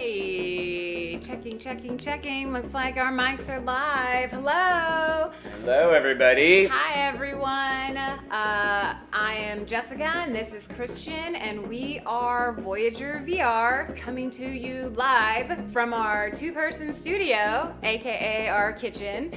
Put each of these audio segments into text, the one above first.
Hey, checking, checking, checking. Looks like our mics are live. Hello. Hello, everybody. Hi, everyone. Uh, I am Jessica, and this is Christian, and we are Voyager VR coming to you live from our two person studio, aka our kitchen.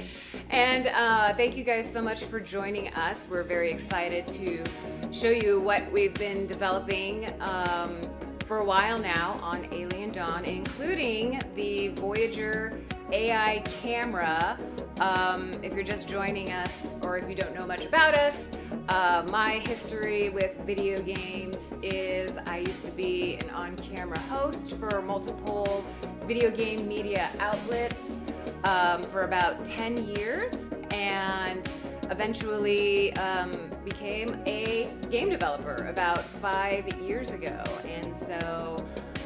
And uh, thank you guys so much for joining us. We're very excited to show you what we've been developing. Um, for a while now on Alien Dawn, including the Voyager AI camera. Um, if you're just joining us or if you don't know much about us, uh, my history with video games is I used to be an on camera host for multiple video game media outlets um, for about 10 years and eventually um, became a game developer about five years ago. And so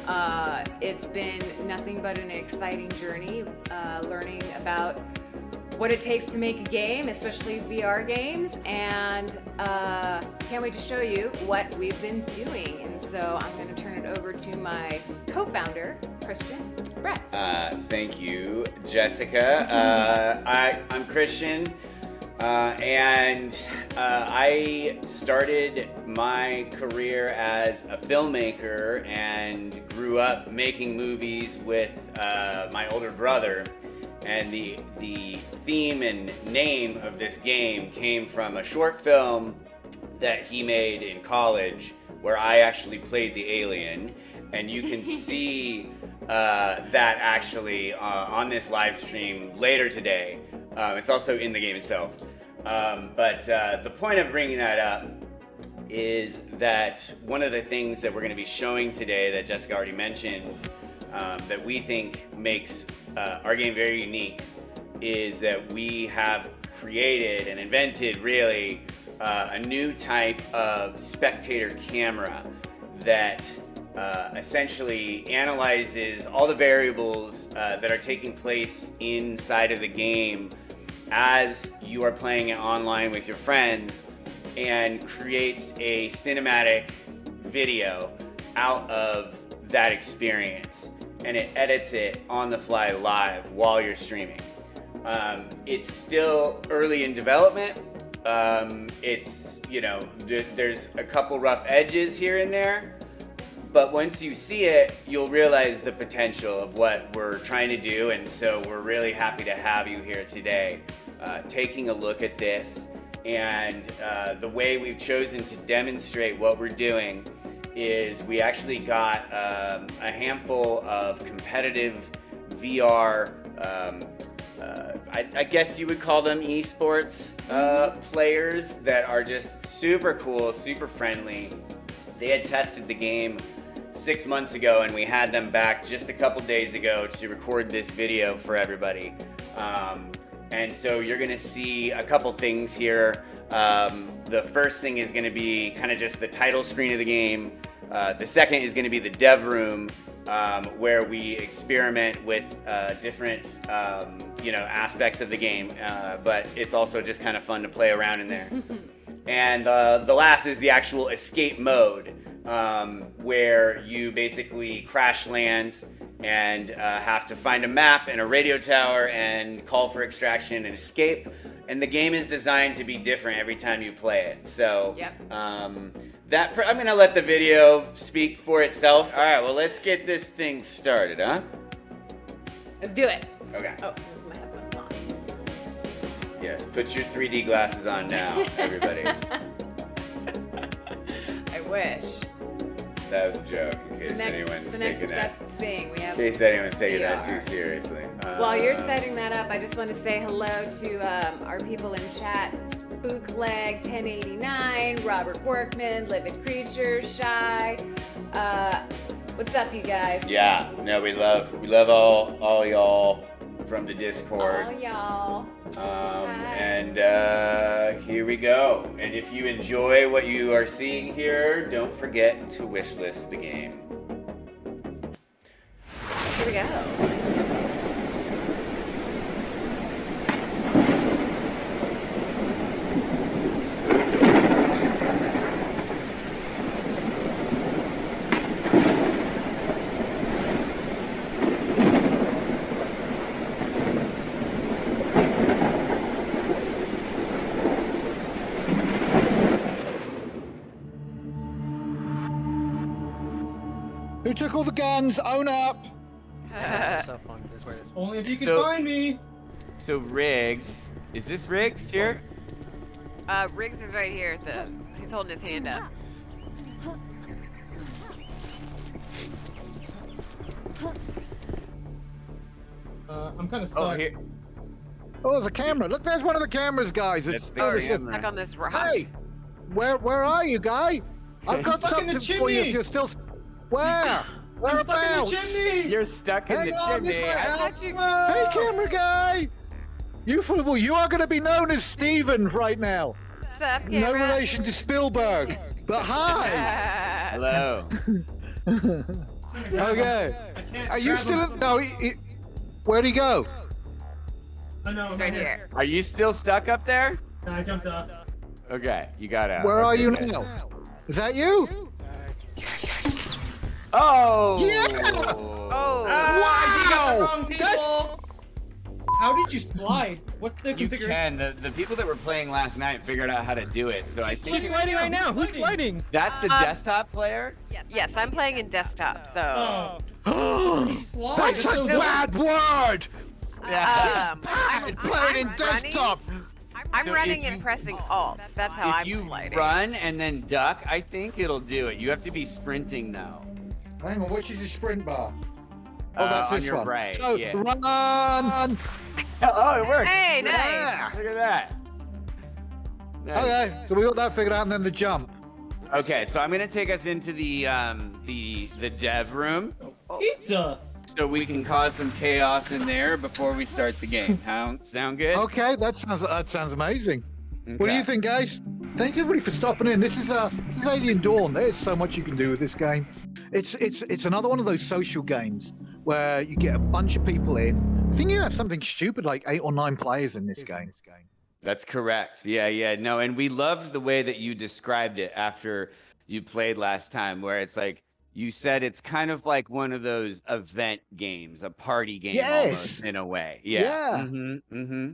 uh, it's been nothing but an exciting journey uh, learning about what it takes to make a game, especially VR games, and uh, can't wait to show you what we've been doing. And so I'm going to turn it over to my co founder, Christian Brett. Uh, thank you, Jessica. Uh, I, I'm Christian. Uh, and uh, I started my career as a filmmaker and grew up making movies with uh, my older brother. And the, the theme and name of this game came from a short film that he made in college where I actually played the alien. And you can see uh, that actually uh, on this live stream later today. Um, it's also in the game itself. Um, but uh, the point of bringing that up is that one of the things that we're going to be showing today that Jessica already mentioned um, that we think makes uh, our game very unique is that we have created and invented really uh, a new type of spectator camera that uh, essentially analyzes all the variables uh, that are taking place inside of the game as you are playing it online with your friends and creates a cinematic video out of that experience and it edits it on the fly live while you're streaming. Um, it's still early in development. Um, it's, you know, th- there's a couple rough edges here and there, but once you see it, you'll realize the potential of what we're trying to do. And so we're really happy to have you here today, uh, taking a look at this. And uh, the way we've chosen to demonstrate what we're doing is we actually got um, a handful of competitive VR. Um, uh, I, I, guess you would call them esports uh, players that are just super cool, super friendly. They had tested the game six months ago, and we had them back just a couple days ago to record this video for everybody. Um, and so you're gonna see a couple things here. Um, the first thing is gonna be kind of just the title screen of the game. Uh, the second is gonna be the dev room, um, where we experiment with uh, different, um, you know, aspects of the game. Uh, but it's also just kind of fun to play around in there. and uh, the last is the actual escape mode um, where you basically crash land and uh, have to find a map and a radio tower and call for extraction and escape. And the game is designed to be different every time you play it. So yep. um, that pr- I'm gonna let the video speak for itself. All right, well let's get this thing started, huh? Let's do it. Okay. Oh, my headphones on. Yes, put your 3D glasses on now, everybody. I wish. That was a joke, in case next, anyone's the next taking best that. thing we have. In case anyone's taking that too seriously. While you're Um, setting that up, I just want to say hello to um, our people in chat: Spookleg 1089, Robert Workman, Livid Creature, Shy. Uh, what's up, you guys? Yeah, no, we love we love all all y'all from the Discord. All y'all. Um, and uh, here we go. And if you enjoy what you are seeing here, don't forget to wishlist the game. Here we go. Took all the guns? Own up. so fun. This way. This way. Only if you can So- find me. So Riggs, is this Riggs here? Uh, Riggs is right here. The he's holding his hand up. Uh, I'm kind of stuck. Oh, here. Oh, there's a camera. Look, there's one of the cameras, guys. That's It's the Oh, it's you're camera. stuck on this rock. Hey, where where are you, guy? I've got stuck in the something for you. If you're still where? I'm stuck in the chimney. You're stuck in Hang the on, chimney. I- Al. How'd you- Hey, camera guy. You for well, you are going to be known as Steven right now. What's up, No camera? relation to Spielberg, but hi. Hello. Oh, okay. Are you still? him. In, no. He, he, where'd he go? Oh no, He's I'm right here. Are you still stuck up there? No, I jumped up. Okay, you got out. Where oh, are you now? Is that you? Oh. Yeah! Oh. Ah, you got the wrong people. How did you slide? What's the You configuration? can. The, the people that were playing last night figured out how to do it. So I She's think sliding it- right now. now. Who's sliding? that's the Um, desktop player. Yes, yes, I'm playing in desktop, so. Oh. That's a so bad word. Yeah. Um, I'm, Playing in I'm desktop. Running, I'm So running and you- pressing Alt. That's how if I'm sliding. If you sliding. run and then duck, I think it'll do it. You have to be sprinting though. Hang on, which is your sprint bar? Uh, Oh, that's on this your one. right, So yeah. run. Oh, it worked. Hey, nice. Yeah. Look at that. Nice. Okay, so we got that figured out, and then the jump. Okay, so I'm gonna take us into the um the the dev room Pizza. so we can cause some chaos in there before we start the game. How sound good? Okay, that sounds that sounds amazing. What do you think, guys? Thanks everybody for stopping in. This is uh, this is Alien Dawn. There's so much you can do with this game. It's it's it's another one of those social games where you get a bunch of people in. I think you have something stupid like eight or nine players in this game. That's correct. Yeah, yeah. No, and we loved the way that you described it after you played last time, where it's like you said it's kind of like one of those event games, a party game Yes. almost in a way. Yeah. Yeah. Mm-hmm. Mm-hmm.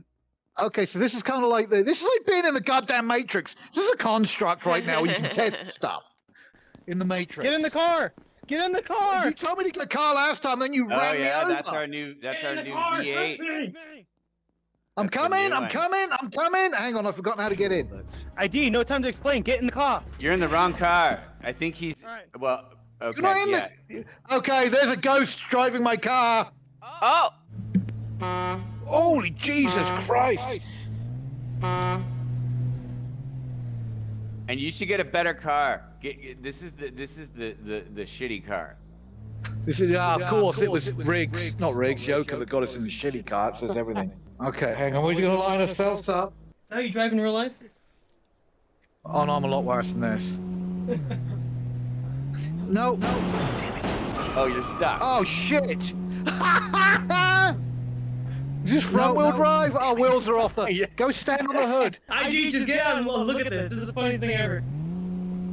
Okay, so this is kind of like the, this is like being in the goddamn Matrix. This is a construct right now where you can test stuff in the Matrix. Get in the car. Get in the car. You told me to get the car last time, then you Oh ran me yeah, over. that's our new that's Get our in the new car, V8. trust me. I'm That's coming. I'm coming. I'm coming. Hang on, I've forgotten how to get in. ID. No time to explain. Get in the car. You're in the wrong car. I think he's Alright. well. Okay. You're not in yeah. the. Okay, there's a ghost driving my car. Oh, Holy Jesus Christ! And you should get a better car. Get, get- this is the this is the the, the shitty car. This is ah, of course it was Riggs, not Riggs, Joker that got us in the shitty car. It says everything. Okay, hang on. We're gonna line ourselves up. Is that how you drive in real life? Oh no, I'm a lot worse than this. No. Oh, you're stuck. Oh shit! Is this front wheel drive? Our wheels are off the. Go stand on the hood. IG, just get out and look at this. This is the funniest thing ever.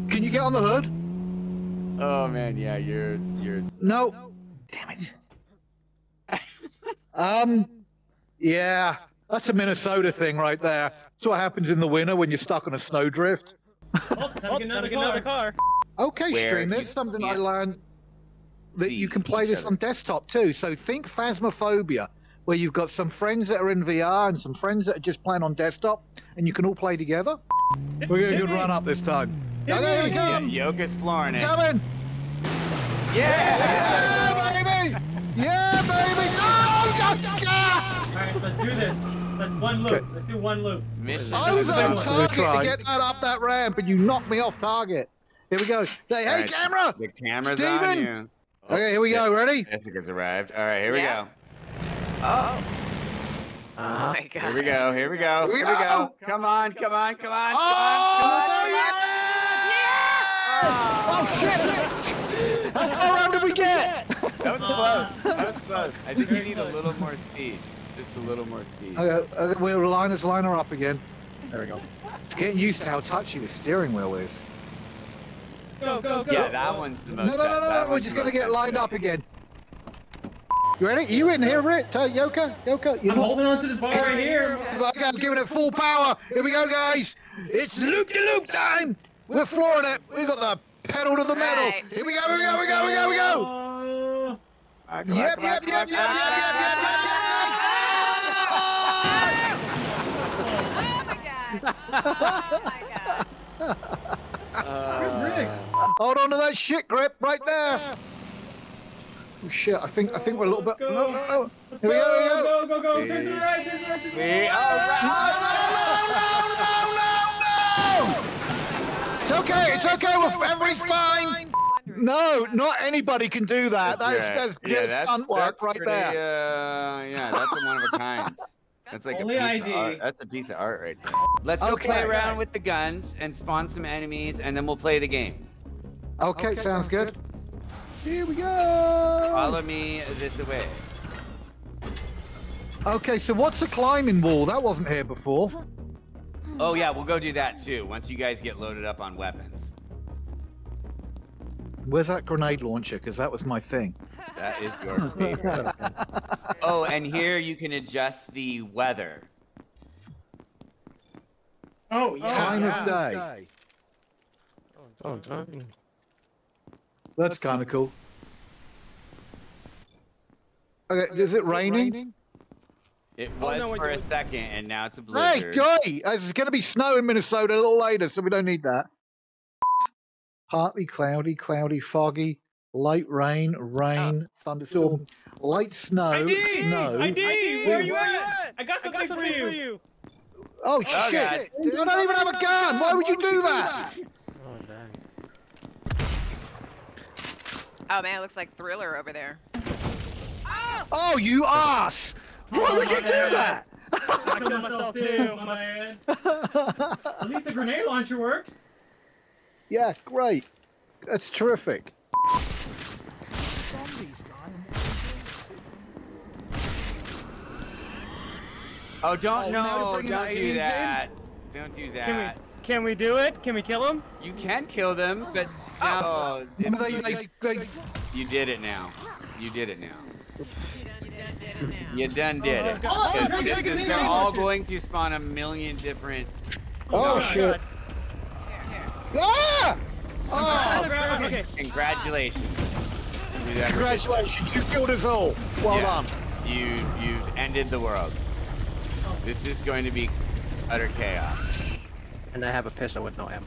Can you get on the hood? Oh man, yeah, you're you're. No. Damn it. Um. Yeah, that's a Minnesota thing right there. That's what happens in the winter when you're stuck on a snowdrift. Oh, time to Oh, get time another to another car. car. Okay, Where stream. you There's something I learned that you can play this other. on desktop too. So think Phasmophobia, where you've got some friends that are in VR and some friends that are just playing on desktop, and you can all play together. We're getting a good run up this time. Hit Okay, here we me. Yeah, come. Flooring it. Coming. Yeah. Yeah, baby. Yeah, baby. Oh, God. God. All right, let's do this. Let's one loop. Let's do one loop. Mission. I was on target to get that up that ramp, and you knocked me off target. Here we go. Say, hey, Alright. camera. The camera's on Steven. you. Okay, here we go. Ready? Jessica's arrived. All right, here Yeah. we go. Oh. Oh Uh-huh. my god. Here we go. Here we go. Here we Here we go. go. Come on, come on, come on, come on. Oh, on, Oh shit! How far around did we get? That was close. That was close. I think you need a little more speed. Just a little more speed. Okay, uh, we'll line us line her up again. There we go. It's getting used to how touchy the steering wheel is. Go, go, go. Yeah, that one's the most. no, no, that no, no. We're just gonna get lined up again. You ready? You in here, Rick? Uh, Yoka? Yoka? You're I'm not. holding on to this bar right here. Okay, I'm giving it full power. Here we go, guys. It's loop de loop time. We're flooring it. We got the pedal to the metal. Right. Here we go, here we go, here we go, here we go, here we go. Uh, Yep, yep, yep, yep, yep, yep, yep, yep, Oh my god! Oh my god! Where's Riggs? Hold on to that shit grip right there. Oh shit, I think I think we're a little bit. Let's No, go. no, no. Let's Here we go, here we go, go, go, go. Turn to the See? right, turn to the right, turn to the See? No, no, no, no, no, no! It's okay, it's okay, we're everything's fine. No, not anybody can do that. That's, right. that's, yeah, that's that's stunt work that's right pretty, there. Uh, yeah, that's a one of a kind. That's like Only a piece ID. of art. That's a piece of art right there. Let's go play Okay. around with the guns and spawn some enemies, and then we'll play the game. Okay, sounds good. Here we go. Follow me this way. Okay, so what's the climbing wall? That wasn't here before. Oh yeah, we'll go do that too. Once you guys get loaded up on weapons. Where's that grenade launcher? Because that was my thing. That is your favorite. oh, and here you can adjust the weather. Oh, yeah. Time yeah. of day. Oh, time. That's kind of cool. Okay, is it raining? It Oh, was no, for a wait. second, and now it's a blizzard. Hey, guy! It's going to be snow in Minnesota a little later, so we don't need that. Partly cloudy, cloudy, foggy, light rain, rain, ah. thunderstorm, light snow, ID! snow. ID! Where you at? I got something, for you. Oh, Oh, shit! God. I don't even have a gun! Why would you do that? Oh, dang. Oh man, it looks like Thriller over there. Oh, you ass! Why would you do that? I killed myself too, my bad. At least the grenade launcher works. yeah, great. That's terrific. Oh, don't Oh, no, don't do aliens in? that. Don't do Can that. We can we do it? Can we kill him? You can kill them, but now oh, They, it's- they, they, you did it now. You did it now. You done did it now. You done did it. Oh, oh, this is they're all going to spawn a million different. oh, God. shit. Ah! Oh. Okay. Congratulations. You have- congratulations, you killed us all. Well Yeah. done. You you've ended the world. This is going to be utter chaos. And I have a pistol with no ammo.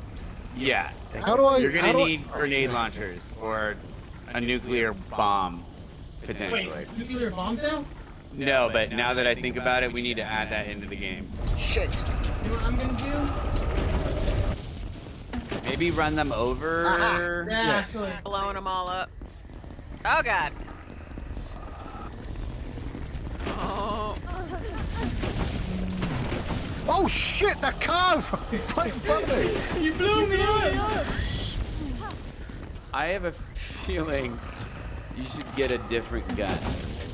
Yeah. How do I? You're gonna do I- need grenade launchers or a nuclear bomb, potentially. Wait, nuclear bombs now? No, but now that I think about it, we need to add that into the game. Shit. You know what I'm gonna do? Maybe run them over. Yeah, Yes. actually. Blowing them all up. Oh god. Oh. Oh shit! the car right in front of me. You blew me up! I have a feeling you should get a different gun.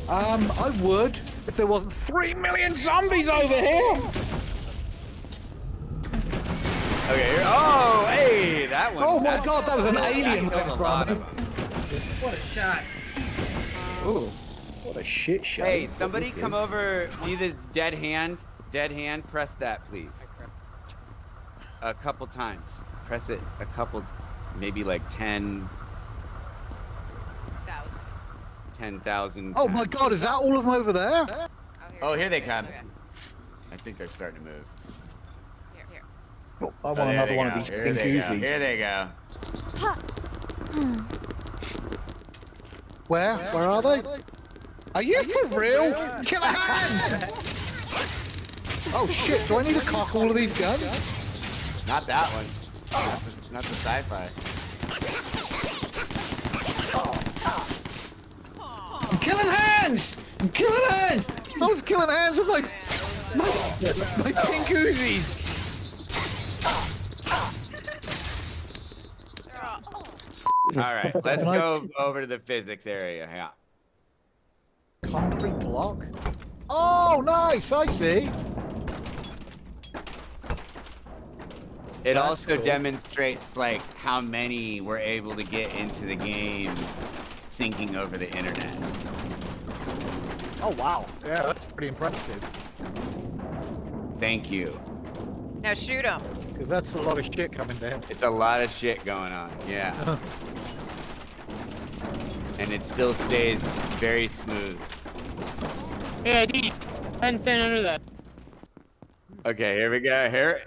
Um, I would if there wasn't three million zombies over here. Okay. Here, oh, hey, that one. Oh my that- god, that was an that alien killed right in a front lot of of me. them. What a shot. Ooh, what a shit shot. Hey, somebody come is. over. See the dead hand? Dead hand. Press that, please. A couple times. Press it a couple, maybe like 10, That was. 10,000. Oh my god, is that all of them over there? Oh, Oh, here they come. Okay. I think they're starting to move. Here, here. Oh, I Oh, want there another one go. of these Here pink they go. Uzis. Here they go. Where? Where are they? Are you for real? Killer hands! Oh shit, do I need to cock all of these guns? Not that one. Not the, not the sci-fi. I'm killing hands! I'm killing hands! I was killing hands with my, my, my pink Uzis! All- All right, let's go over to the physics area. Yeah. Concrete block? Oh, nice, I see. It That's also cool. demonstrates like how many were able to get into the game thinking over the internet. Oh wow, yeah, that's pretty impressive. Thank you. Now shoot them. because that's a lot of shit coming down. It's a lot of shit going on. Yeah. and it still stays very smooth. Hey, ID. Go ahead and stand under that. Okay, here we go. Here.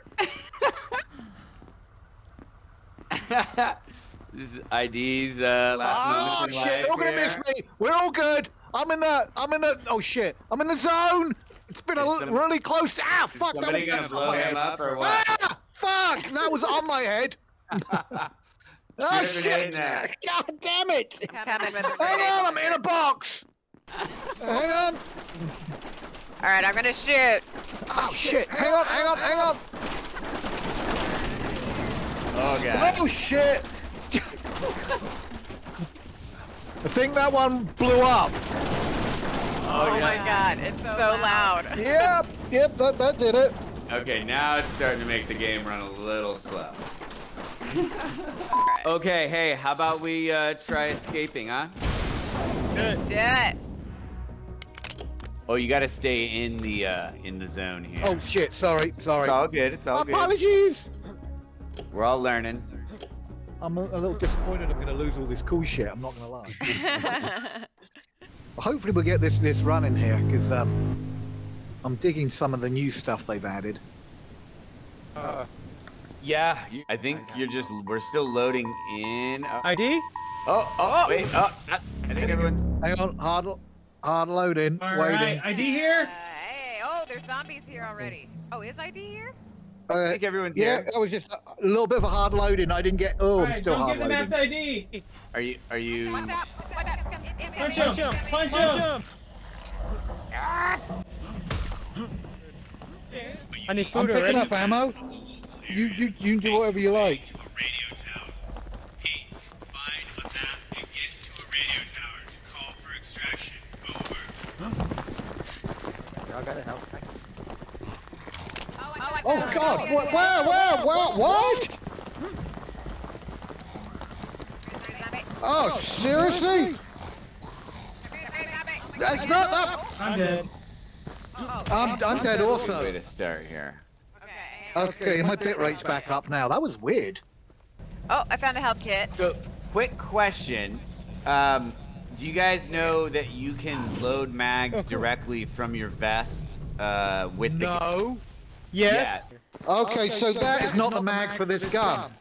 this is ID's uh, last Oh moments in shit! life They're all gonna miss me. We're all good. I'm in the. I'm in the. Oh shit! I'm in the zone. It's been a Is li- some- really close. Ah, Is fuck! That somebody was gonna blow on my him head. up or what? Ah, fuck! That was on my head. oh Shoot a grenade shit! God damn it! Coming with a Hang on, I'm in a box. Hang on. All right, I'm gonna shoot. Oh shit! Hang on, hang on, hang on. Oh god. Oh shit! I think that one blew up. Oh, Oh, my god, it's so, loud. Yep, yep, that, that did it. Okay, now it's starting to make the game run a little slow. okay, hey, how about we uh, try escaping, huh? Do it. Oh, you gotta stay in the uh, in the zone here. Oh shit! Sorry, sorry. it's all good. It's all good. Apologies. We're all learning. I'm a, a little disappointed. I'm gonna lose all this cool shit. I'm not gonna lie. Hopefully we'll get this this running here because um, I'm digging some of the new stuff they've added. Uh, Yeah, you- I think you're just we're still loading in. Oh, ID? oh, oh, wait. Oh, I I think everyone's. Hang on, hard hard loading, All waiting. right, ID Uh, here. hey, oh, there's zombies here already. Oh, is ID here? I Uh, think everyone's yeah, here. that was just a little bit of a hard loading. I didn't get. Oh, All I'm right, still don't hard give the loading. Matt's ID. Are you? Are you? What's up? What's up? Punch him. Punch him. I need I'm food picking already. up ammo. You you you do whatever you like. to a radio tower. Pete, find a map and get to a radio tower to call for extraction. Over. Y'all gotta help. Oh God! What? Where? Where? Where? What? Oh, seriously? That's not that. I'm dead. I'm I'm dead Way also. to start here. Okay, my bit rate's back up now. That was weird. Oh, I found a help kit. So, quick question. Um, do you guys know that you can load mags directly from your vest uh, with the No. Yes. Okay, so that is not the mag for this gun.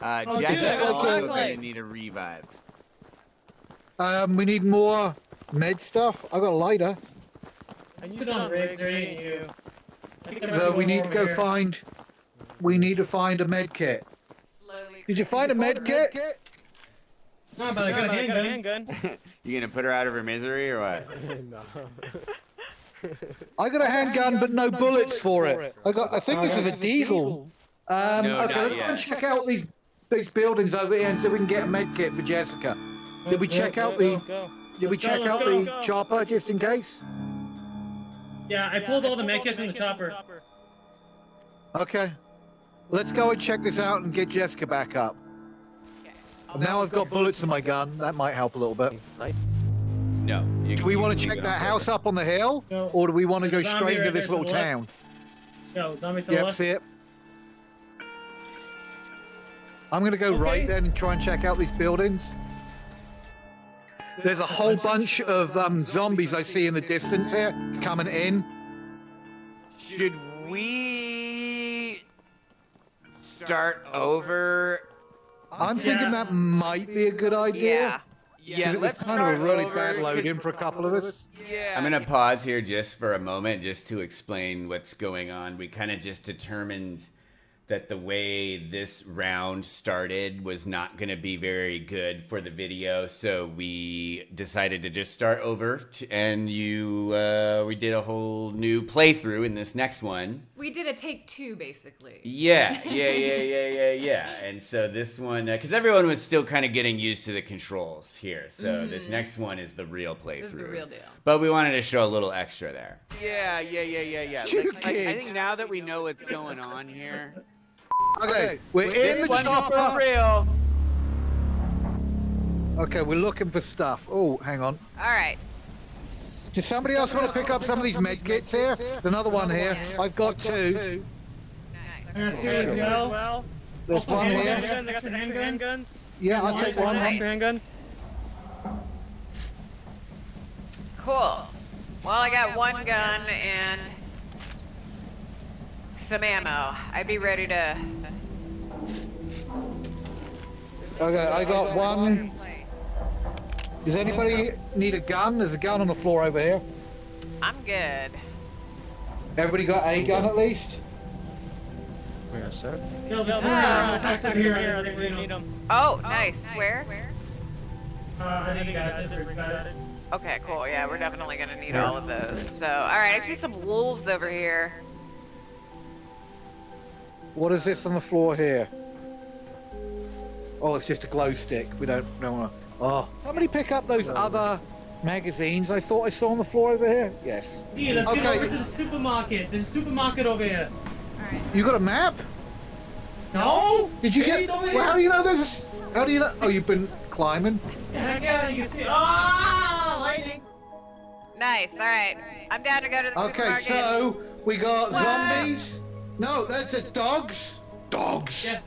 Uh, Oh, Jessica good. also going to need a revive. Um, we need more med stuff. I got a lighter. I Put on Riggs, there ain't you. I think So we need to go here. find. We need to find a med kit. Slowly. Did you find a med kit? No, but I got a I got a handgun. handgun. you gonna put her out of her misery or what? no. I got a handgun, but no bullets for it. I got. I think this is a deagle. Um, No, okay, not let's go and yet. check out these these buildings over here and see if we can get a med kit for Jessica. Did we check out the- Did we Let's go, check let's out go. the chopper just in case? Yeah, I pulled all the medkits from the chopper. Okay. Let's go and check this out and get Jessica back up. Now I've got bullets in my gun. That might help a little bit. No. You, Do we want to check that house purpose. up on the hill, No. or do we want to go There's a straight right into this there to little town? left. Yo, zombie to the Yep, left. see it. I'm gonna go Okay. right then and try and check out these buildings. There's a whole bunch of um, zombies I see in the distance here coming in. Should we start over? I'm thinking Yeah. that might be a good idea. Yeah. Yeah, 'cause it was let's kind of a really bad load-in for a couple of us. Yeah. I'm gonna pause here just for a moment, just to explain what's going on. We kind of just determined that the way this round started was not gonna be very good for the video, so we decided to just start over. t- And you, uh, we did a whole new playthrough in this next one. We did a take two, basically. Yeah, yeah, yeah, yeah, yeah, yeah. And so this one, because everyone was still kind of getting used to the controls here, so this next one is the real playthrough. Mm-hmm. This is the real deal. But we wanted to show a little extra there. Yeah, yeah, yeah, yeah, yeah. Like, like, I think now that we know what's going on here, Okay, we're in this the one's for real. Okay, we're looking for stuff. Oh, hang on. All right. Does somebody else want to pick up some of these med kits here? There's another one here. I've got two. I got two Sure. as well. well. There's Also, one here. Handguns, I got some handguns. Yeah, I'll take one. Extra handguns. Cool. Well, I got one gun and some ammo. I'd be ready to. Okay, I got one. Does anybody need a gun? There's a gun on the floor over here. I'm good. Everybody got a gun at least? Yes, sir. Kill this one. uh, Attacks attacks over here. here, I I think think we we need need them. them. Oh, nice. Where? Uh, I think that's it. Rick's it. Okay, cool. Yeah, we're definitely gonna need all of those. So, alright, I see some wolves over here. What is this on the floor here? Oh, it's just a glow stick. We don't know. Wanna... Oh, somebody pick up those other magazines I thought I saw on the floor over here? Yes. Hey, let's Okay. get over to the supermarket. There's a supermarket over here. You got a map? No? Did you get? Well, here. how do you know there's? a s- How do you know? Oh, you've been climbing. Heck yeah, you can see. Ah, lightning. Nice. Alright. I'm down to go to the Okay, supermarket. so we got What? zombies. No, that's a dogs. Dogs. Yes.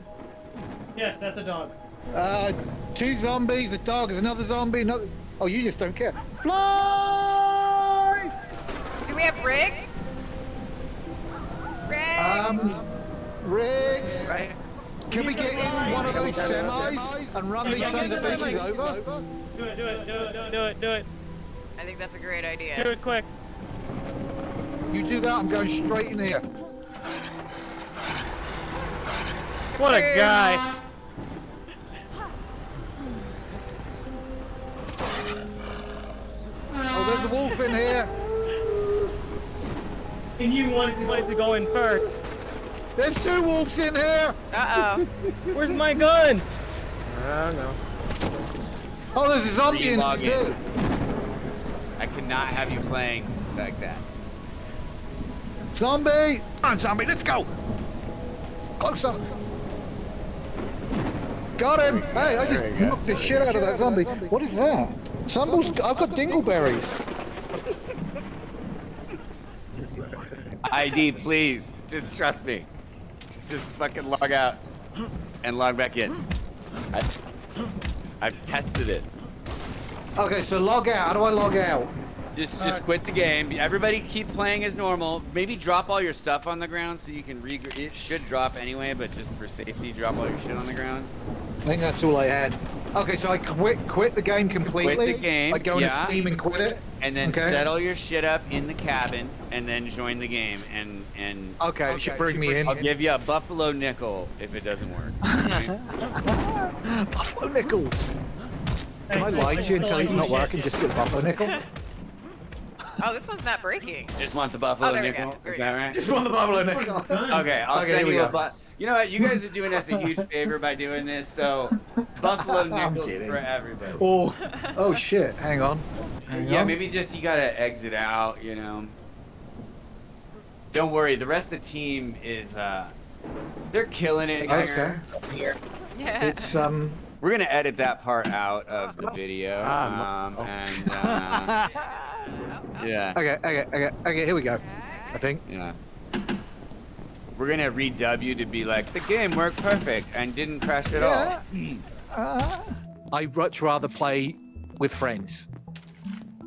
Yes, that's a dog. Uh, two zombies. A dog is another zombie. Another. Oh, you just don't care. Fly! Do we have Riggs? Riggs! Um, Riggs. right. Can we get in one of those semis and run these Yeah, sons of get in the bitches over? Do it, do it, do it, do it, do it, do it. I think that's a great idea. Do it quick. You do that, I'm going straight in here. What a guy. Oh, there's a wolf in here. And you wanted to Wanted to go in first. There's two wolves in here. Uh-oh. Where's my gun? I don't know. Oh, there's a zombie in Relog here too. I cannot have you playing like that. Zombie! Come on, zombie, let's go! Close up! Got him! Hey, I just knocked the shit out of that zombie. What is that? Somebody's, I've got dingleberries. ID, please. Just trust me. Just fucking log out and log back in. I, I've tested it. Okay, so log out. How do I log out? Just just quit the game. Everybody keep playing as normal. Maybe drop all your stuff on the ground so you can re. It should drop anyway, but just for safety, drop all your shit on the ground. I think that's all I had. Okay, so I quit quit the game completely. Quit the game, I go yeah. into Steam and quit it. And then Okay. set all your shit up in the cabin, and then join the game. And and Okay, it should bring me in. I'll give you a buffalo nickel if it doesn't work. Buffalo nickels. Can I lie to you still and tell you it's not your working? Just get the buffalo nickel. Oh, this one's not breaking. Just want the buffalo Oh, there we nickel. go. There Is that right? Just want the buffalo nickel. Okay, I'll Okay, send here we you a go. bu- You know what? You guys are doing us a huge favor by doing this. So, buffalo I'm nickels kidding. for everybody. Oh, oh shit! Hang on. Hang Yeah, on. maybe just you gotta exit out. You know. Don't worry. The rest of the team is uh, they're killing it. Okay. here. Yeah. It's um. We're gonna edit that part out of the video. Ah, Um, and uh, yeah, Okay, okay, okay, okay. Here we go. I think. yeah. We're gonna redub you to be like the game worked perfect and didn't crash at all. Uh, I'd much rather play with friends,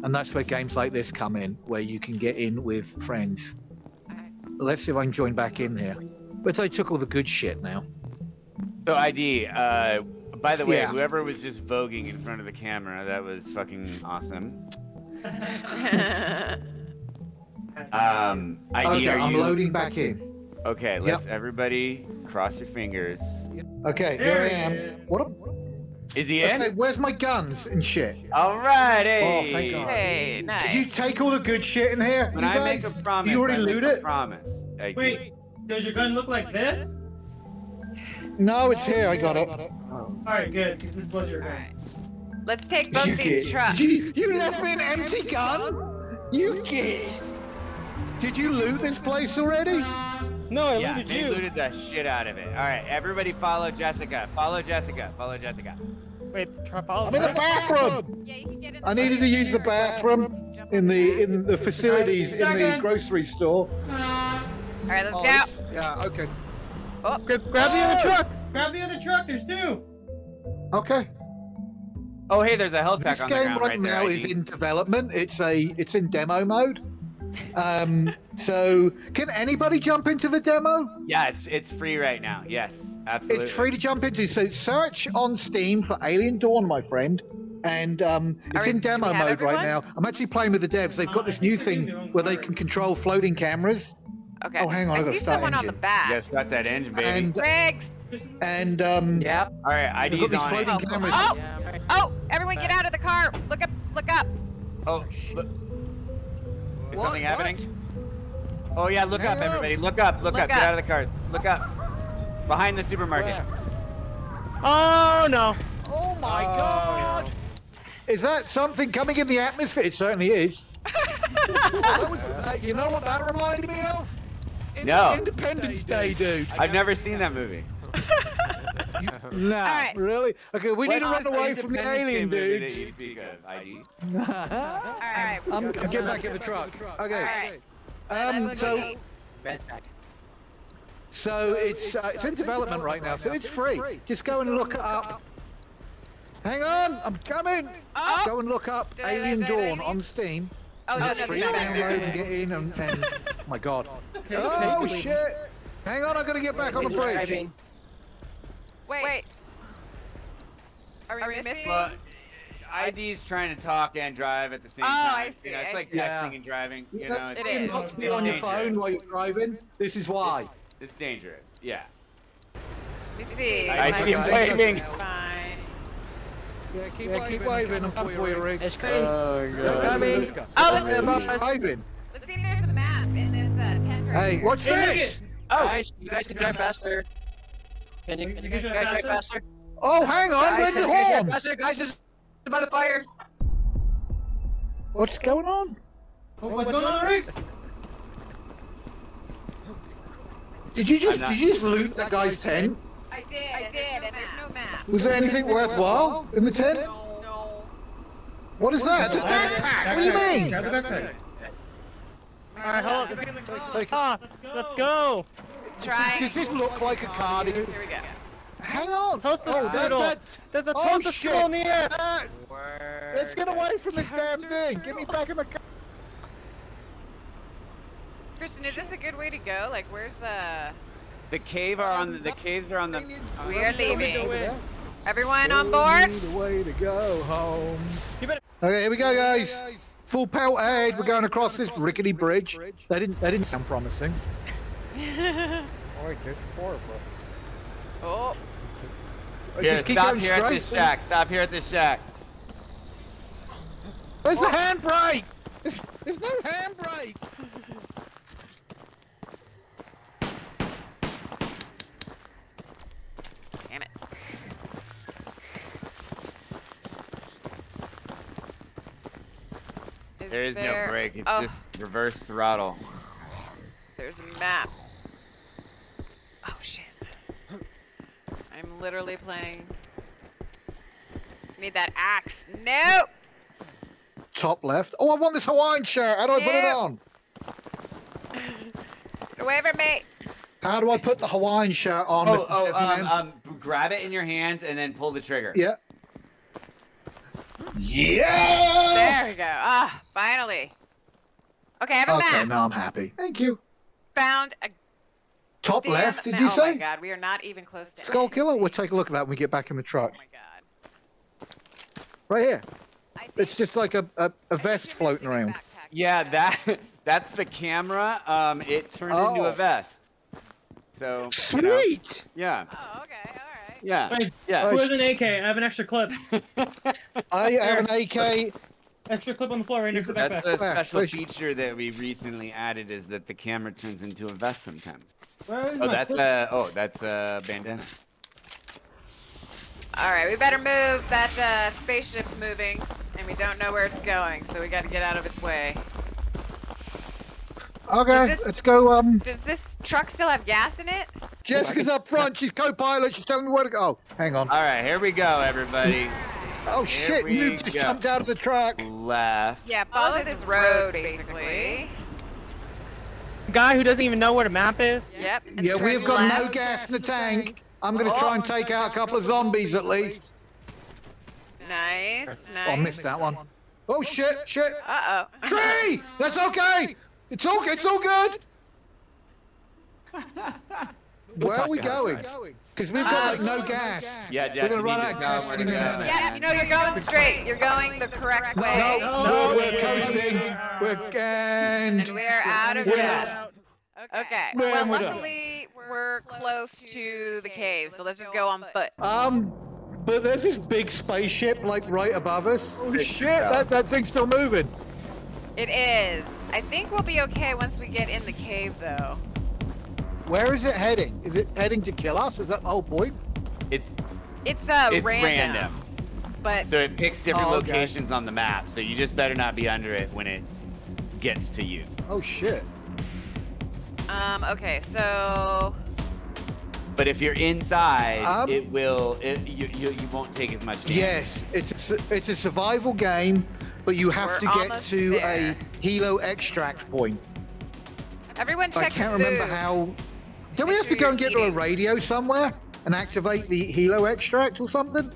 and that's where games like this come in, where you can get in with friends. Let's see if I can join back in here. But I took all the good shit now. So ID, uh, by the way, Yeah. whoever was just voguing in front of the camera, that was fucking awesome. Um, ID, Okay, are I'm you loading back in. okay? Let's everybody cross your fingers. Okay, There here I am. is. What? A, Is he in? okay, where's my guns and shit? All right, Oh, thank God. hey, nice. Did you take all the good shit in here? When you I guys? make a promise, you already I make loot a it? promise. I do. Wait, does your gun look like this? No, it's here. I got it. Alright, good, because this was your gun. Alright. Let's take both You these git. trucks. You, you left me an empty gun? You git. Did you loot this place already? No, I Yeah, looted they you. looted the shit out of it. All right, everybody follow Jessica. Follow Jessica. Follow Jessica. Wait, try follow I'm in the bathroom. Yeah, you can get in I needed to use the bathroom in the in the facilities in the grocery store. Alright, let's Oh, go. it's- yeah, okay. Oh, Gra- grab the other oh! truck. Grab the other truck. There's two. Okay. Oh, hey, there's a health pack This on the game ground right right now there. is ID. in development. It's a it's in demo mode. Um, so can anybody jump into the demo? Yeah, it's it's free right now. Yes, absolutely. It's free to jump into. So search on Steam for Alien Dawn, my friend. And um, it's we- in demo have mode right now. I'm actually playing with the devs. They've Uh, got I this think new thing doing their own where they can control floating cameras. okay. Oh, hang on, I I gotta see start someone on the engine. back. Yes, got that engine, baby. And Briggs! And um, Yep. All right, they've got ID's these on it. floating Oh, cameras. oh! Yeah. Oh, everyone get out of the car! Look up, look up! Oh, look. Is What? something happening? Oh yeah, look Hang up, everybody. Look up, look, Look up. Get out of the cars. Look up. Behind the supermarket. Oh no. Oh my god! Is that something coming in the atmosphere? It certainly is. That was- uh, you know what that reminded me of? No. Independence Day, dude. I've never seen that movie. Nah, right. really? Okay, we need to run away from the alien movie that dudes. you speak ID? Alright. I'm, I'm getting back in the truck. Okay. Alright. Um, so, so it's uh, it's in development right now, so it's free. Just go and look up. Hang on, I'm coming. Oh! Go and look up Alien Dawn on Steam. Oh, no, It's no, free no, to no, no, download and get in and, and oh my god. Oh shit! Hang on, I gotta get back on the bridge. Driving. Wait. Wait. Are we, missing? Well, ID's trying to talk and drive at the same Oh, time. I see, You know, it's I like see. texting Yeah. and driving. You You know, know, it's, it's not to be it's on your phone while you're driving. This is why. It's dangerous. Yeah. Let me see. I My see him waving. Fine. Yeah, keep, yeah, keep waving. I'm coming for you, Rick. It's coming. Oh Coming. Oh, Yeah, let's- who's driving? Let's see if there's a map in this uh, tent right Hey, here. watch this! Oh, Guys, you guys can drive faster. Can you, You can can you guys drive faster? faster? Oh, hang on, Guys, where's the can you guys drive horn? Faster, guys, it's by the fire. What's going on? Oh, what's going on, Riggs? Did you just I'm did you just loot that guy's tent? I did, I did, and there's no map. Was there anything worthwhile in the tent? No. What is that? It's a backpack. What do you mean? Grab the backpack. Alright, hold on. Take, take, Ah, let's go. Try. does this look like a car to you? Here we go. Hang on. Toaster Oh, that- strudel. that- There's a Oh, toaster shit. strudel in the air. that- Let's get away from this damn thing. Get me back in the car. Christian, is this a good way to go? Like, where's uh the cave are on the, the caves are on the. We are leaving. Everyone on board? Need a way to go home. Okay, here we go, guys. Full pelt ahead. We're going across this rickety bridge. They didn't. They didn't sound promising. Oh, Here, Just keep stop going here at straight. this shack. Stop here at this shack. Where's the oh. handbrake? There's, there's no handbrake. damn it. Is There is there- no brake. It's oh, just reverse throttle. there's a map. Oh shit. I'm literally playing. Need that axe. Nope. Top left. Oh, I want this Hawaiian shirt. How do I put it on? Get away from me. How do I put the Hawaiian shirt on? Oh, Mr. oh, um, um, grab it in your hands and then pull the trigger. yeah. Yeah. There we go. Ah, finally. Okay, I have a Okay, map. now I'm happy. Thank you. Found a Top damn left, did ma- you oh my say? god, we are not even close to Skull Killer? We'll take a look at that when we get back in the truck. Oh my god. Right here. It's just like a, a, a vest floating around. Yeah, that that's the camera. Um, it turned into Oh. a vest. So you know, Sweet. yeah, Oh, okay, alright. yeah, Wait, yeah. who has an AK? I have an extra clip. I have an AK. Extra clip on the floor right next to the That's a special please. feature that we recently added is that the camera turns into a vest sometimes. Where is Oh, my that's clip? a oh, that's a bandana. Alright, we better move. That uh, spaceship's moving, and we don't know where it's going, so we gotta get out of its way. Okay, this- let's go. Um, Does this truck still have gas in it? Jessica's up front. She's co-pilot. She's telling me where to go. Hang on. All right, here we go, everybody. Oh shit! we You just go. jumped out of the truck. Left. Yeah, follow this road, basically. guy who doesn't even know where the map is? Yep. and Yeah, we've got no gas in the tank. I'm gonna try and take out a couple of zombies at least. Nice, Oh, nice. I missed that one. Oh shit, shit. Uh oh. Tree! That's okay! It's all it's all good! Where are we going? Because we've got like no gas. Yeah, We're gonna run out of gas him where in to a go. Yeah, you know you're going straight. You're going the correct way. No, No, we're, we're coasting. We're And and we're out of We're gas. Okay. We're- Well, we're done. luckily we're close to the cave, so let's just go on foot. um, but there's this big spaceship like right above us. Oh shit! That that thing's still moving. It is. I think we'll be okay once we get in the cave, though. Where is it heading? Is it heading to kill us? Is that the whole point? It's It's uh it's random, random. but So it picks different Oh, okay. locations on the map. So you just better not be under it when it gets to you. Oh shit! um okay, so But if you're inside, Um, it will. It, you, you you won't take as much damage. Yes, it's a, it's a survival game, but you have We're to get to there. a helo extract point. everyone check I can't the remember how. Don't we have to go and get to a radio somewhere and activate the helo extract or something?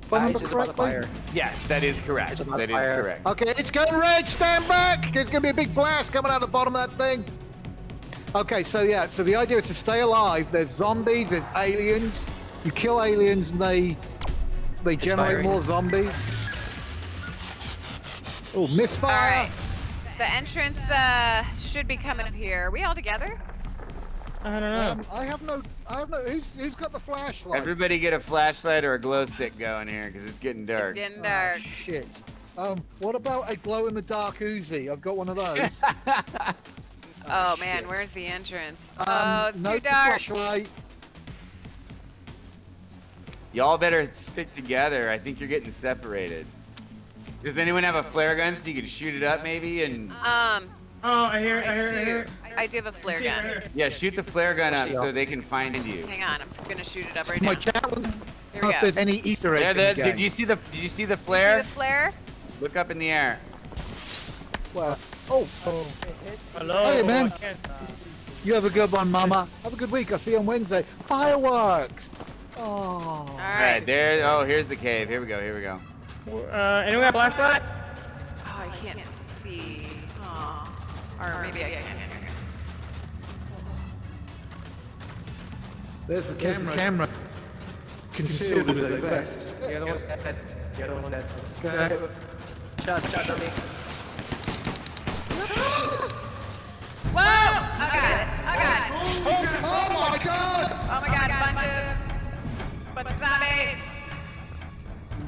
If I remember it's about the correctly. Yes, that is correct. That is correct. Okay, it's going red. Stand back. There's gonna be a big blast coming out of the bottom of that thing. Okay, so yeah, so the idea is to stay alive. There's zombies. There's aliens. You kill aliens, and they they generate firing. more zombies. Oh, misfire. All right. The entrance uh should be coming up here. Are we all together? I don't know. Um, I have no. I have no. Who's who's got the flashlight? Everybody get a flashlight or a glow stick going here because it's getting dark. It's getting Oh, dark. shit. Um, what about a glow in the dark Uzi? I've got one of those. Oh, man, where's the entrance? Um, oh, it's no too dark. flashlight. Y'all better stick together. I think you're getting separated. Does anyone have a flare gun so you can shoot it up maybe? And Um, Oh, I hear it, I I hear it, I hear it. I do have a flare See it right gun. yeah, shoot the flare gun up so they can find you. Hang on, I'm gonna shoot it up right My now. chat was. Here If we go. there's any Easter eggs There, in the did you see the? Did you see the See flare? the flare? Look up in the air. Well, oh, Hello. Hey, man. I can't see. you have a good one, Mama. Have a good week. I'll see you on Wednesday. Fireworks. Oh. All All right. right, there. Oh, here's the cave. Here we go. Here we go. Uh, anyone got a flashlight? Oh, I can't see. Oh. Or maybe I can. There's the camera. camera. Concealed with a vest. The other one's dead. The other one's dead. Okay. Shot, shot, shot me. Whoa! I got it. I got it. Oh, oh my god! Oh my god, a bunch of, bunch of zombies.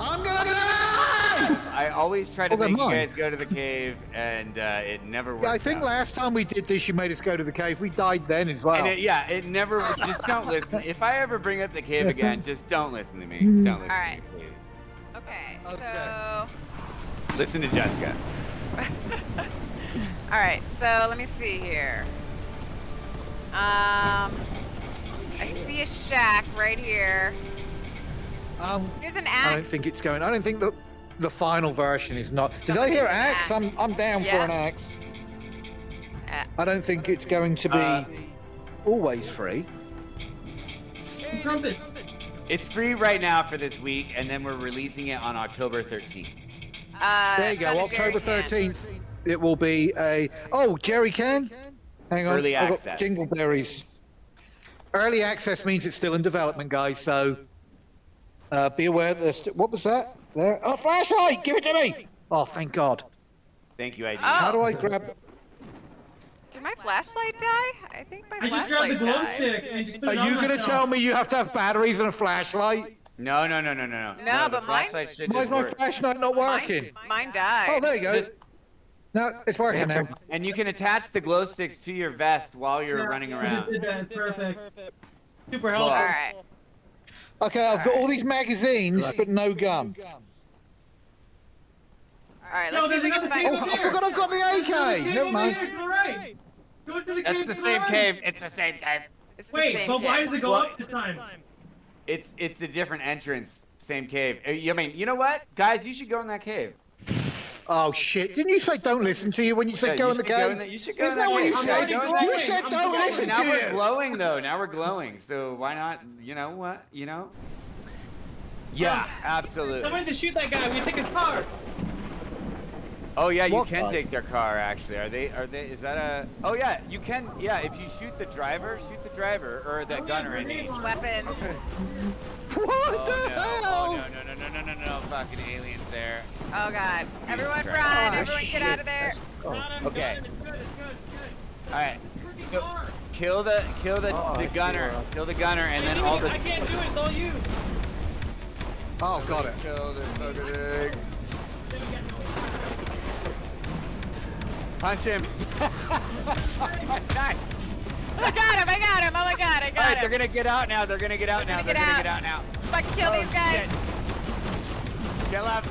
I'm gonna die! I always try to Oh, make you guys go to the cave, and uh, it never works. Yeah, I think out. last time we did this, you made us go to the cave. We died then as well. And it, yeah, it never. Just don't listen. If I ever bring up the cave again, just don't listen to me. Mm-hmm. Don't listen Alright. to me, please. Okay, Okay. so. Listen to Jessica. Alright, so let me see here. Um. I see a shack right here. Um, Here's an I don't think it's going. I don't think the the final version is not. Did I hear Somebody's axe? I'm I'm down for an axe. Uh, I don't think it's going to be Uh, always free. Trumpets. It's free right now for this week, and then we're releasing it on October 13th. uh, There you go. found a October can. thirteenth. It will be a oh jerry can. Hang on. Early I've got access. Jingleberries. Early access means it's still in development, guys. So uh, be aware. That there's st- what was that? There. Oh, flashlight! Give it to me. Oh, thank God. Thank you, ID. Oh. How do I grab? Did my flashlight die? I think my I just grabbed the glow died. stick and just put Are it on you gonna myself. tell me you have to have batteries and a flashlight? No, no, no, no, no, no. No, the but mine- flashlight should Why is just my work. flashlight not working? Mine, mine died. Oh, there you go. Just- No, it's working now. And you can attach the glow sticks to your vest while you're Yeah, running I just around. did that. It's perfect. Super helpful. Alright. Okay, I've got all these magazines, but no gun. Alright, No, let's there's see if we another can cave find Oh, I forgot I've got the AK. cave Never over mind. here to the right. Go to the That's cave the to same right. cave. It's the same cave. It's Wait, same but why does it go Well- up this time? It's it's a different entrance. Same cave. Uh, I mean, you know what, guys? You should go in that cave. Oh shit! Didn't you say don't listen to you when you Yeah, said go you in the should go cave? in you should go in Isn't that that what you I'm said? already You said I'm don't going. listen now to we're glowing though. Now we're glowing. So why not? You know what? You know. Yeah, absolutely. Someone to shoot that guy. We take his car. Oh yeah, you can take their car. Actually, are they? Are they? Is that a? Oh yeah, you can. Yeah, if you shoot the driver, shoot the driver or the Oh, yeah, gunner. I grenade mean. Weapon. What Oh the no! Oh, hell? Oh no! No! No! No! No! No! No! Fucking aliens there. Oh god. Everyone run! Oh, Everyone get out of there! Got Okay. got him, It's good. It's good. It's All right. good. Kill, the kill the Oh, the gunner. Kill the gunner, and then all the. I can't do it. It's all you. Oh, got it. Kill this fucking thing. Punch him. nice. Oh, I got him! I got him! Oh my god, I All got right, they're gonna get out now. They're gonna get out They're now. gonna They're get gonna out. get out now. Fucking kill oh, these guys! Shit. Kill him.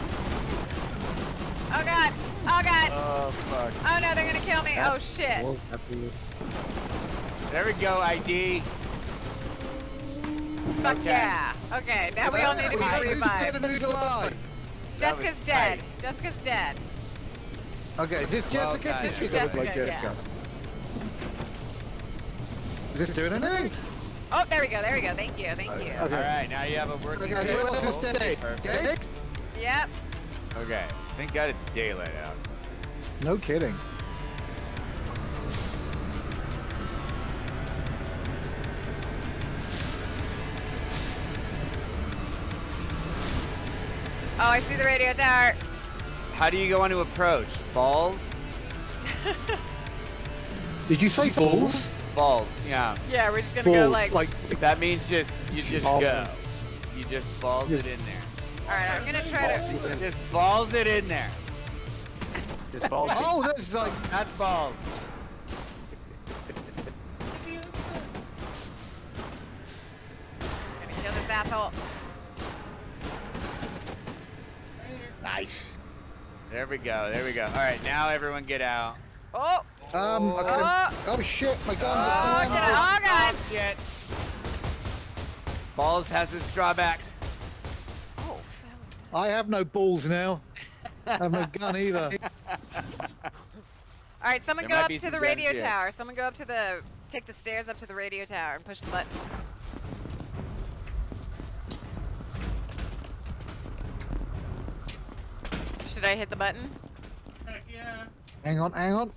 Oh god! Oh god! Oh fuck. Oh no, they're gonna kill me! Oh shit! Whoa. There we go. ID. Fuck Okay. yeah! Okay, now we all need to be Who's dead revived. and who's alive? Jessica's dead. Jessica's dead. Okay, is this Jessica? done. This This doesn't look like Jessica, Jessica. Is this doing anything? Oh, there we go, there we go. Thank you, thank you. Okay. All right, now you have a working Okay, who else vehicle. is dead? Dick? Yep. Okay. Thank God it's daylight out. No kidding. Oh, I see the radio tower. How do you go on to approach? Balls? Did you say balls? Balls. Yeah. Yeah, we're just gonna go like. like That means just you just Balls. go. You just balls Just- it in there. Alright, I'm gonna try to. Just balls it in there. Just balls. oh, that's like That's balls. Gonna kill this asshole. nice. There we go. There we go. All right, now everyone get out. Oh! Um, okay. Oh! Oh shit, my Oh, gun. get out. Oh, God! Oh, shit. Balls has its drawback. Oh, I have no balls now. I have no gun either. Alright, someone There go up to the guns radio here. tower. Someone go up to the. Take the stairs up to the radio tower and push the button. Should I hit the button? Heck yeah. Hang on, hang on.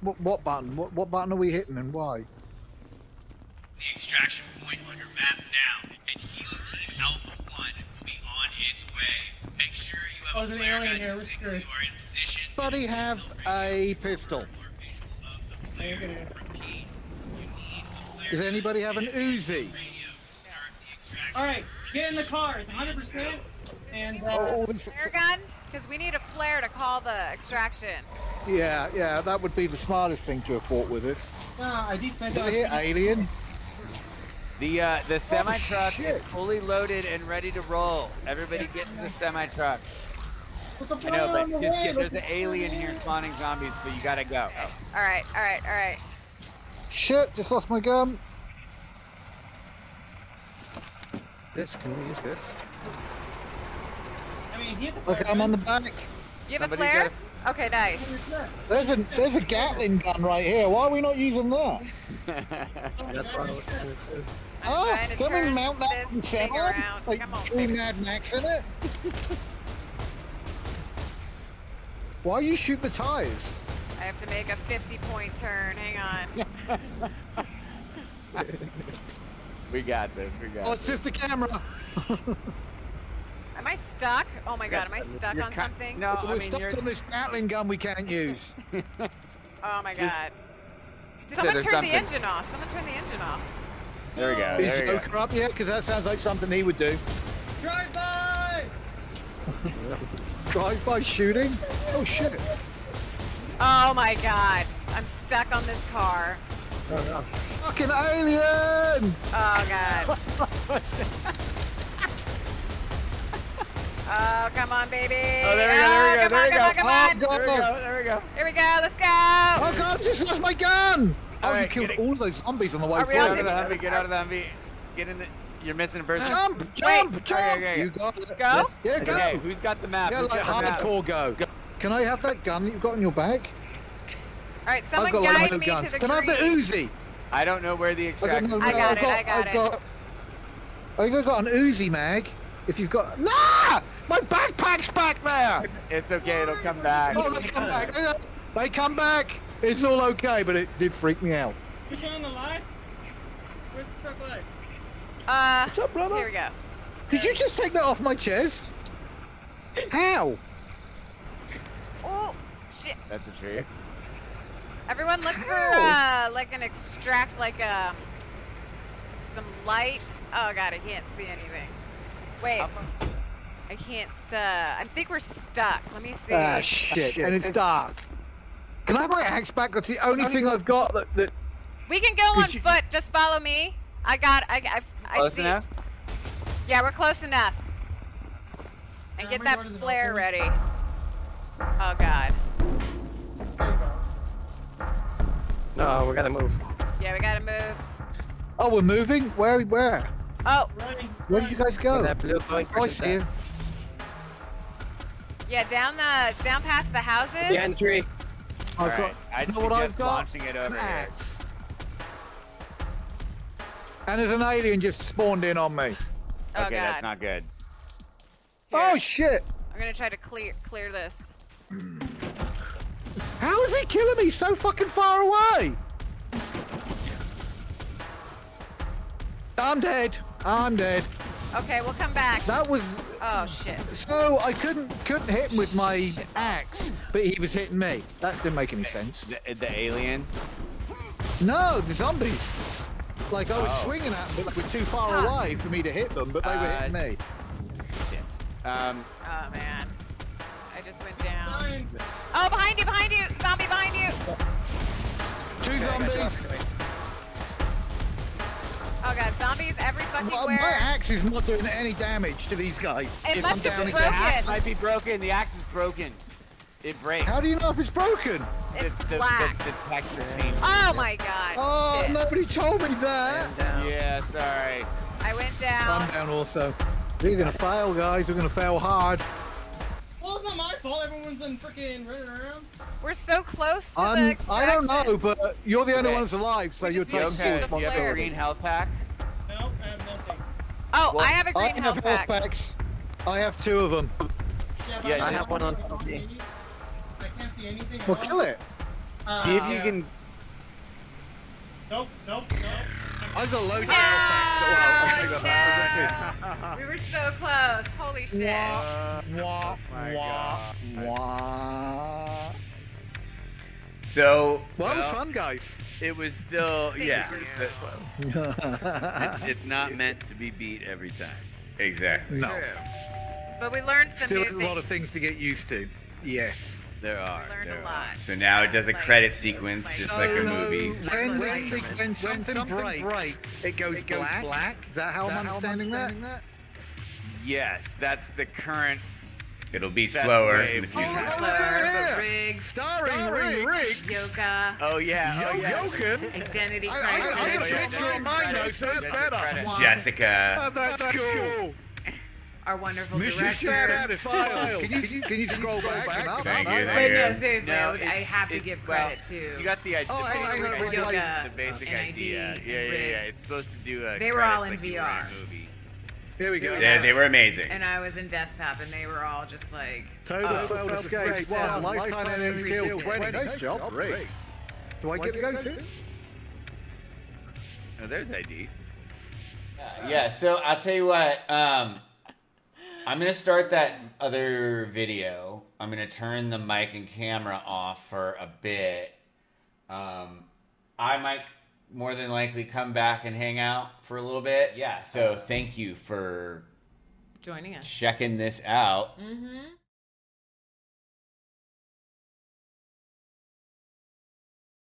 What, what button? What, what button are we hitting and why? The extraction point on your map now, and Helo Team Alpha 1 will be on its way. Make sure you Oh, have there's a flare gun here, to we're signal you are in position. Buddy have a pistol. Hey, look at here. Repeat, you need a flare Does anybody have an Uzi? radio to start the extraction. Alright, get in the car. It's 100%. And, uh, Oh, this, Flare gun? Because we need a flare to call the extraction. yeah, yeah, that would be the smartest thing to have fought with us. nah, I de-spent Did I hit alien? The uh, the semi truck is fully loaded and ready to roll. Everybody get to the semi truck. I know, but the just way, get, there's an alien here spawning zombies, so you gotta go. Alright, alright, alright. Shit, just lost my gun. This, can we use this? I mean, he a flare Okay, I'm on the back. You have a Somebody flare? Okay, nice. There's a there's a Gatling gun right here. Why are we not using that? That's what I was oh, trying to do. I'm oh, can we mount that this and thing sell it? Like Come on, three baby. Mad Max in it? Why you shoot the tires? I have to make a 50 point turn. Hang on. we got this. We got Oh, it's this. just a camera. Am I stuck? Oh my god, am I stuck You're on something? No, We're mean stuck you're. on this Gatling gun we can't use. Oh my god. Did someone turn something. the engine off? Someone turn the engine off. There we go. Is There we. Joker up yet? Because that sounds like something he would do. Drive by! Drive-by shooting? Oh shit! Oh my god. I'm stuck on this car. Oh, no. Fucking alien! Oh god. oh, come on, baby. Oh, there we go, there we go, oh, come on, there we come go. on, come Oh, on. There we go. There we go. Here we go, let's go. Oh god, I just lost my gun! Oh, All you killed get it. all those zombies on the way Are we Get out of the Humvee. Get out of the Humvee. Get in the. You're missing a person. Jump! Jump! Wait. Jump! Okay, okay, You got it. Go? Yeah, go! Okay, who's got the map? Yeah, Who's like the hardcore go. Can I have that gun that you've got in your bag? All right, someone I've got guide like me guns. to the Can I have the. Uzi? I don't know where the I got, no, no, I got I've it, got, I got I've it. got, I've got an Uzi mag. If you've got, nah, my backpack's back there. It's okay. It'll come back. Oh, they come back. They come back. It's all okay, but it did freak me out. Push on the lights. Where's the truck lights? Uh, What's up, brother? here we go. Did you just take that off my chest? How? Oh, shit. That's a tree. Everyone look for uh like an extract like um some lights. Oh god, I can't see anything. Wait. I can't uh I think we're stuck. Let me see. Ah, shit. And it's dark. Can I have my axe back? That's the only thing I've got that. that we can go Could on you- foot. Just follow me. I got I I, I Close see. enough. Yeah, we're close enough. And Yeah, get that going to the flare ready. Oh god. Go. No, we gotta move. Yeah, we gotta move. oh, we're moving. Where? Where? Oh, Running. Where did you guys go? That blue going? Oh, I see you. yeah, down the down past the houses. The entry. Oh, All I've got. right. I'd you know what I've got? launching it over here. axe. And there's an alien just spawned in on me. Oh okay, god. that's not good. Oh shit! I'm gonna try to clear clear this. How is he killing me so fucking far away? I'm dead. I'm dead. Okay, we'll come back. That was Oh shit. so I couldn't couldn't hit him with my axe, but he was hitting me. That didn't make any sense. The, the alien. No, the zombies. Like I was Oh. swinging at them, but they were too far Huh. away for me to hit them, but they were Uh, hitting me. Shit. Um. Oh man. I just went down. Nine. Oh, behind you, behind you! Zombie behind you! Two zombies. Oh god, zombies every fucking Well, where. my axe is not doing any damage to these guys. It If must I'm have down been in- The axe might be broken. The axe is broken. It breaks. How do you know if it's broken? It's the, the, black. The, the texture changes. Oh my god. Oh, shit. nobody told me that. Yeah, sorry. I went down. I'm down also. We're gonna fail, guys. We're gonna fail hard. Everyone's in freaking running around. We're so close to the I'm, I don't know, but you're the only Okay. one that's alive, so We you're just taking to full shoot Okay, do you have a flare. green health pack? No, I have nothing. Oh, Well, I have a I green have health health pack. packs. I have two of them. Yeah, Yeah, I, I don't have one on top me. I can't see anything. at Well, all. kill it. Uh, See if you yeah. can. Nope, nope, nope. I've got loads of No, health packs. Well, I think I've got We were so close. Holy shit. Wah, oh wah, my wah, wah. So Well, that was fun, guys. It was still, yeah. you. the- it's, it's not meant to be beat every time. exactly. no, True. But we learned some still new a things. lot of things to get used to. Yes. There are. We there a are. So now it does a Like- credit sequence, just like a movie. When, when, when something, breaks, it goes, black. Is that how I'm understanding that? Yes, that's the current. It'll be slower way in the future. Oh, Slower, yeah. but Riggs, Starring, Rick. Yoga, Oh yeah. Oh yeah. Joking. Identity I, I, I got a Crisis. picture on my notes, so it's better. Jessica. Oh, that's cool. Our wonderful Mission director. shout out if failed. Can you, can you, can you scroll back? Thank you, But thank no, seriously, No, I, would- I have to it's- give well, credit to. You got the idea. Oh, the I- I basic heard idea. Yoga The basic and idea. ID Yeah, yeah, and yeah. It's supposed to do a. They were all in like VR. a movie. Here we go. They, they were amazing. and I was in desktop, and they were all just like, Total oh, failed escape. so One lifetime enemies appreciative. killed 20. Nice job, Rick. Do I get to go too? Oh, there's ID. Yeah, so I'll tell you what. Um, I'm gonna start that other video. I'm gonna turn the mic and camera off for a bit. Um, I might more than likely come back and hang out for a little bit. Yeah. So thank you for joining us. checking this out. Mm-hmm.